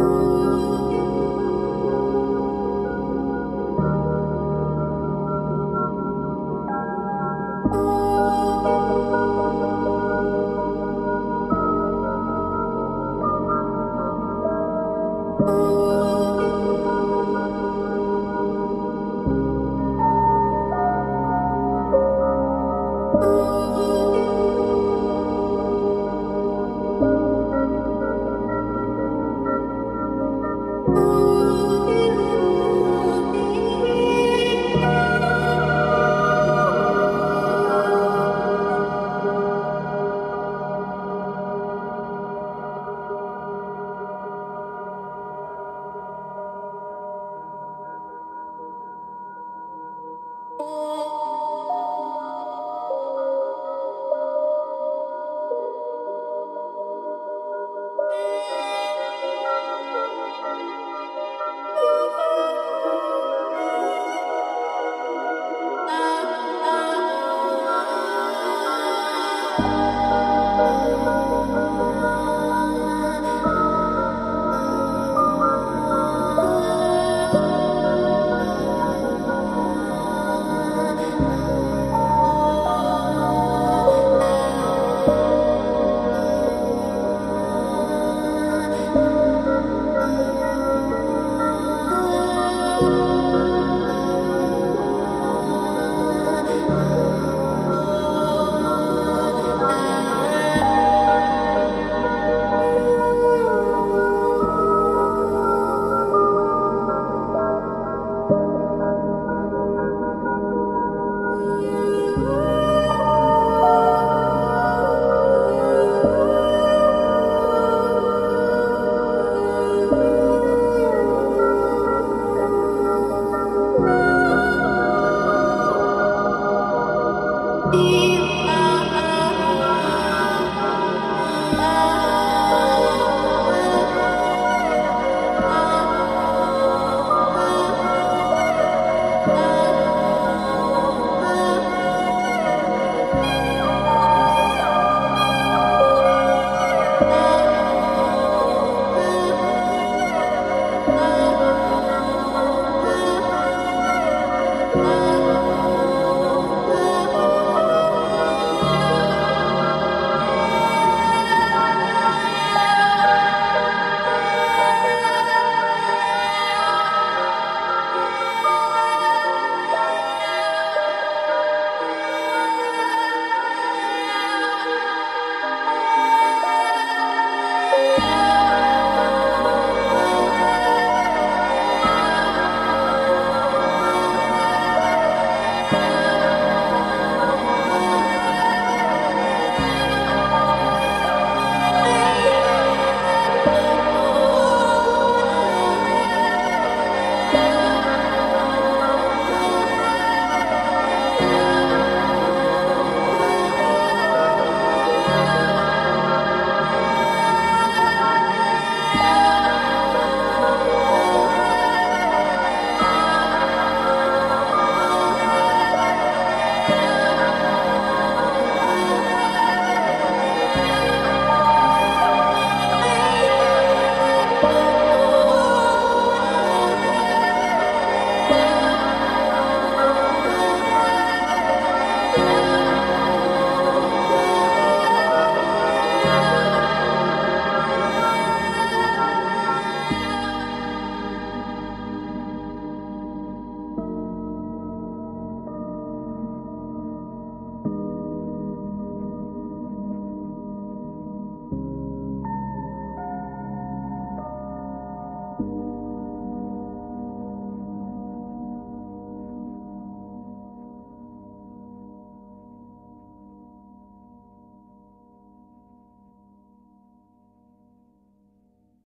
Ooh.